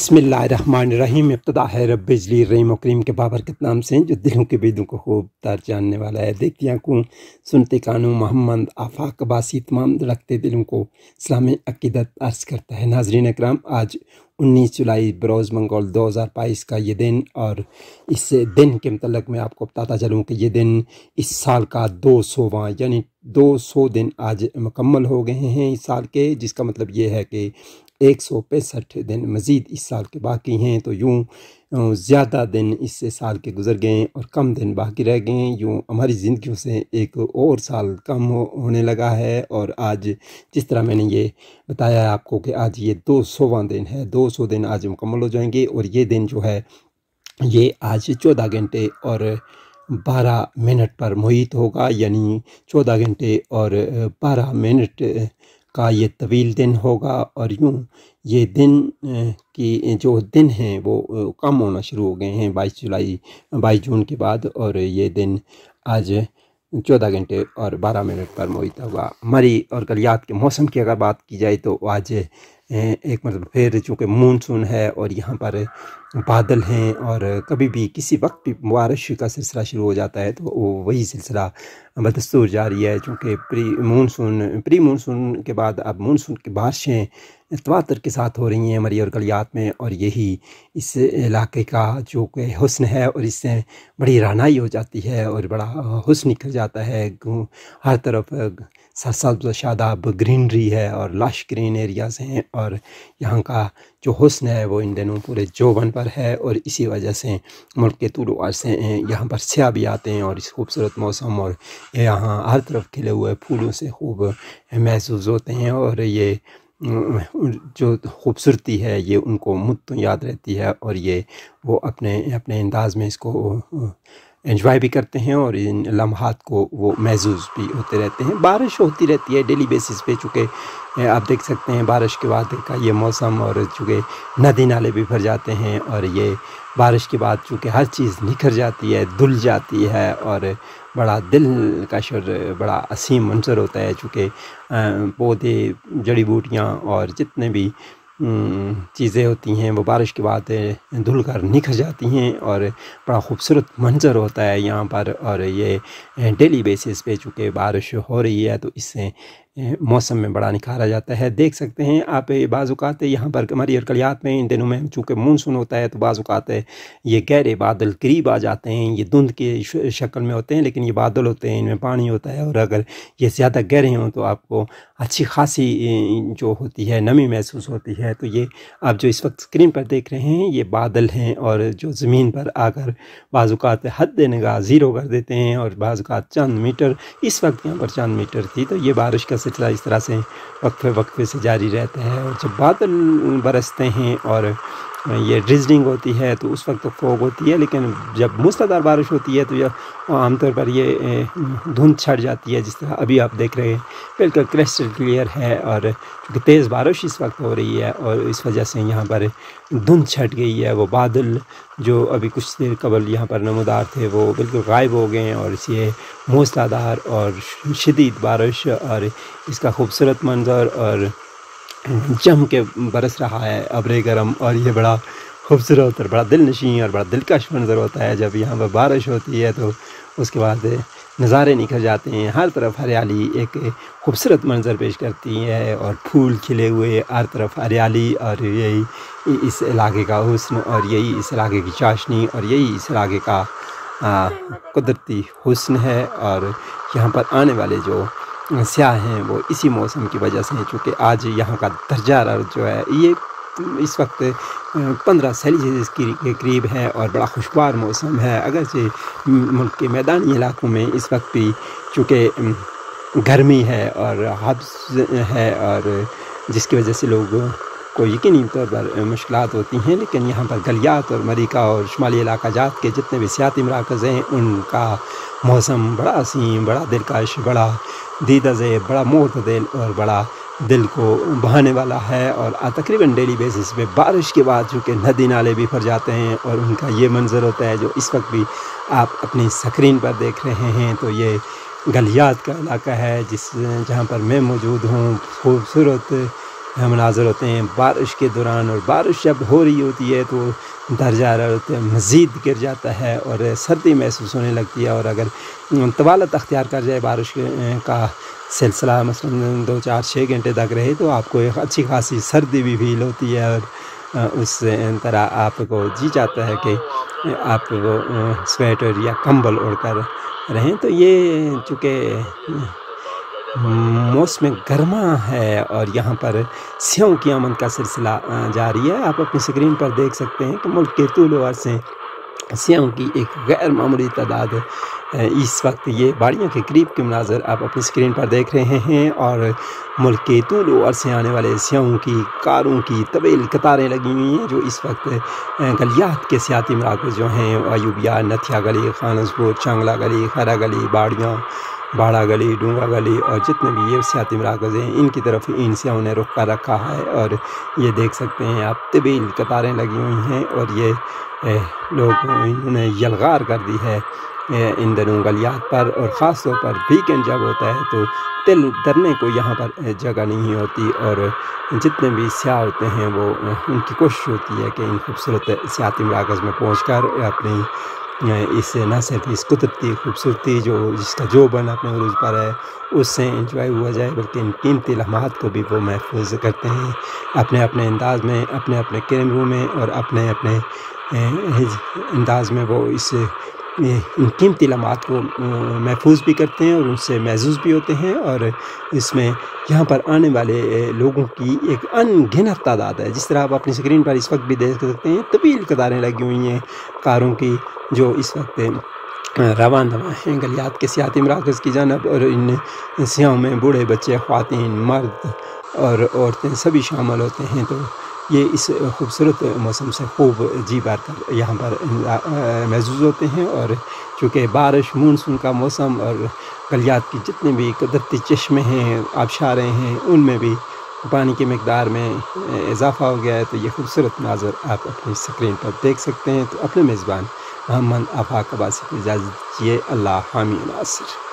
बसमीम इब्तदा है रब बिजली, रहीम करीम के बाबरकत नाम से, जो दिलों के बेदों को खूब तर जानने वाला है। देखती आँखों, सुनते कानों, मोहम्मद आफाक बासी तमाम धड़कते दिलों को इस्लामी अकीदत अर्ज़ करता है। नाजरीन अकराम आज 19 जुलाई, बरोज़ मंगोल 2022 का ये दिन और इस दिन के मतलब मैं आपको बताता चलूँ कि ये दिन इस साल का दो सौवा, यानी दो सौ दिन आज मुकम्मल हो गए हैं इस साल के, जिसका मतलब ये है कि एक सौ पैंसठ दिन मज़ीद इस साल के बाकी हैं तो यूँ ज़्यादा दिन इस साल के गुजर गए और कम दिन बाकी रह गए यूँ हमारी ज़िंदगियों से एक और साल कम हो, होने लगा है और आज जिस तरह मैंने ये बताया आपको कि आज ये दो सौवा दिन है दो सौ दिन आज मुकम्मल हो जाएँगे और ये दिन जो है ये आज चौदह घंटे और बारह मिनट पर मुहित होगा यानी चौदह घंटे और बारह मिनट का ये तवील दिन होगा और यूँ ये दिन की जो दिन हैं वो कम होना शुरू हो गए हैं बाईस जुलाई, बाईस जून के बाद और ये दिन आज चौदह घंटे और बारह मिनट पर मोहित हुआ मरी और गलियात के मौसम की अगर बात की जाए तो आज एक मतलब फिर चूँकि मानसून है और यहाँ पर बादल हैं और कभी भी किसी वक्त भी बारिश का सिलसिला शुरू हो जाता है तो वो वही सिलसिला बदस्तूर जारी है। चूँकि प्री मानसून प्री मानसून के बाद अब मानसून की बारिशें तवातर के साथ हो रही हैं मरी और गलियात में और यही इस इलाके का जो कि हुस्न है और इससे बड़ी रानाई हो जाती है और बड़ा हुस्न निकल जाता है। हर तरफ़ सरसब्ज शादाब ग्रीनरी है और लश ग्रीन एरियाज़ हैं और यहाँ का जो हुस्न है वो इन दिनों पूरे जोबन पर है और इसी वजह से मुल्क के तूल से यहाँ पर स्याह भी आते हैं और इस खूबसूरत मौसम और यहाँ हर तरफ़ खिले हुए फूलों से खूब महसूस होते हैं और ये जो खूबसूरती है ये उनको मुद्दों याद रहती है और ये वो अपने अपने अंदाज में इसको इन्जॉय भी करते हैं और इन लम्हात को वो महजूज भी होते रहते हैं। बारिश होती रहती है, डेली बेसिस पे चूँकि आप देख सकते हैं बारिश के बाद का ये मौसम और चूँकि नदी नाले भी भर जाते हैं और ये बारिश के बाद चूँकि हर चीज़ निखर जाती है, धुल जाती है और बड़ा दिल का शुर, बड़ा असीम मंजर होता है। चूँकि पौधे, जड़ी बूटियाँ और जितने भी चीज़ें होती हैं, वो बारिश के बाद धुल कर निखर जाती हैं और बड़ा खूबसूरत मंज़र होता है यहाँ पर और ये डेली बेसिस पे चूँकि बारिश हो रही है तो इससे मौसम में बड़ा निखारा जाता है। देख सकते हैं, आप बाज़ात यहाँ पर कमरी और कलियात में इन दिनों में चूँकि मानसून होता है तो बाज़ात ये गहरे बादल करीब आ जाते हैं। ये धुंध के शक्ल में होते हैं, लेकिन ये बादल होते हैं, इनमें पानी होता है। और अगर ये ज़्यादा गहरे हों तो आपको अच्छी खासी जो होती है, नमी महसूस होती है। तो ये आप जो इस वक्त स्क्रीन पर देख रहे हैं, ये बादल हैं और जो ज़मीन पर आकर बाज़ात हद नगाह ज़ीरो कर देते हैं। और बाज़ात चंद मीटर, इस वक्त यहाँ पर चंद मीटर थी तो ये बारिश का सिलसिला इस तरह से वक्फे वक्फे से जारी रहता है और जब बादल बरसते हैं और ये ड्रिजलिंग होती है तो उस वक्त तो फोग होती है, लेकिन जब मूसलाधार बारिश होती है तो यह आमतौर पर ये धुंध छट जाती है, जिस तरह अभी आप देख रहे हैं। बिल्कुल क्रिस्टल क्लियर है और तेज़ बारिश इस वक्त हो रही है और इस वजह से यहाँ पर धुंध छट गई है, वो बादल जो अभी कुछ देर कबल यहाँ पर नमदार थे, वो बिल्कुल गायब हो गए हैं और इसे मूसलाधार और शदीद बारिश और इसका खूबसूरत मंज़र और जम के बरस रहा है, अबरे गर्म, और ये बड़ा खूबसूरत और बड़ा दिल नशी और बड़ा दिलकश मंज़र होता है। जब यहाँ पर बारिश होती है तो उसके बाद नज़ारे निकल जाते हैं। हर तरफ़ हरियाली एक खूबसूरत मंज़र पेश करती है, और फूल खिले हुए हर तरफ़ हरियाली, और यही इस इलाके का हुस्न, और यही इस इलाके की चाशनी, और यही इस इलाके का कुदरती हुस्न है। और यहाँ पर आने वाले जो स्याह हैं वो इसी मौसम की वजह से हैं चूँकि आज यहाँ का दर्जा जो है ये इस वक्त पंद्रह सेल्सियस के करीब है और बड़ा खुशगवार मौसम है। अगर से मुल्क के मैदानी इलाकों में इस वक्त भी चूँकि गर्मी है और हब्स है और जिसकी वजह से लोग को यकीनी तौर पर मुश्किल होती हैं, लेकिन यहाँ पर गलियात और मरीका और शुमाली इलाका जात के जितने भी सियाती मराकज़ हैं, उनका मौसम बड़ा असीम, बड़ा दिलकश, बड़ा दीदा जेब बड़ा मोहत दिल और बड़ा दिल को बहाने वाला है। और तकरीबन डेली बेसिस पे बारिश के बाद चूँकि नदी नाले भी भर जाते हैं और उनका ये मंज़र होता है जो इस वक्त भी आप अपनी स्क्रीन पर देख रहे हैं तो ये गलियात का इलाका है, जिस जहाँ पर मैं मौजूद हूँ, खूबसूरत मनाजर होते हैं बारिश के दौरान और बारिश जब हो रही होती है तो दर्जा मज़ीद गिर जाता है और सर्दी महसूस होने लगती है और अगर तवालत अख्तियार कर जाए बारिश का सिलसिला मसलन दो चार छः घंटे तक रहे तो आपको एक अच्छी खासी सर्दी भी फील होती है और उस तरह आपको जी जाता है कि आप स्वेटर या कंबल ओढ़ कर रहें। तो ये चूँकि मौसम गर्मा है और यहाँ पर स्यों की आमद का सिलसिला जारी है। आप अपनी स्क्रीन पर देख सकते हैं कि मुल्क के तूल से स्यों की एक गैर मामूली तादाद इस वक्त ये बाड़ियों के करीब के मनाजर आप अपनी स्क्रीन पर देख रहे हैं और मुल्क के तूल और से आने वाले स्यों की कारों की तवील कतारें लगी हुई हैं, जो इस वक्त गलियात के सियाती मराकज़ जो हैं, अयूबिया, नथिया गली, खानसपुर, चांगला गली, खरा गली, बाड़ियाँ बाड़ा गली, डूँगा गली और जितने भी ये सियाती मराकज़ हैं, इनकी तरफ़ इन स्याओं ने रुख कर रखा है और ये देख सकते हैं आप तबील कतारें लगी हुई हैं और ये लोग इन्होंने यलगार कर दी है इन दिनों गलियात पर और ख़ास तौर पर वीकेंड जब होता है तो तिल धरने को यहाँ पर जगह नहीं होती और जितने भी स्याह होते हैं वो, उनकी कोशिश होती है कि इन खूबसूरत सियाती मराकज़ में पहुँच कर अपनी इस न सिर्फ़ इस कुदरती खूबसूरती जो, जिसका जो बन अपने उरूज पर है, उससे इंजॉय हुआ जाए, बल्कि इन कीमती लम्हात को भी वो महफूज करते हैं। अपने अपने अंदाज में, अपने अपने कैमरों में और अपने अपने अंदाज में वो इस इन कीमती लम्हात को महफूज भी करते हैं और उनसे महजूज भी होते हैं और इसमें यहाँ पर आने वाले लोगों की एक अनगिनत तादाद है। जिस तरह आप अपनी स्क्रीन पर इस वक्त भी देख सकते हैं, तवील कतारें लगी हुई हैं कारों की, जो इस वक्त रवान दवा हैं। गलियात के सियाती मराकज़ की जानब और इन सियाओं में बूढ़े बच्चे ख़वान मर्द और औरतें सभी शामिल होते हैं। तो ये इस खूबसूरत मौसम से खूब जी बार कर यहाँ पर महसूस होते हैं और चूँकि बारिश, मानसून का मौसम और गलियात की जितने भी कुदरती चश्मे हैं, आबशारें हैं, उनमें भी पानी की मकदार में इजाफ़ा हो गया है तो ये खूबसूरत नाजर आप अपनी स्क्रीन पर देख सकते हैं। तो अपने मेज़बान मोहम्मद आफाक अब्बासी की इजाज़त दिए अल्लाह हामी नासिर।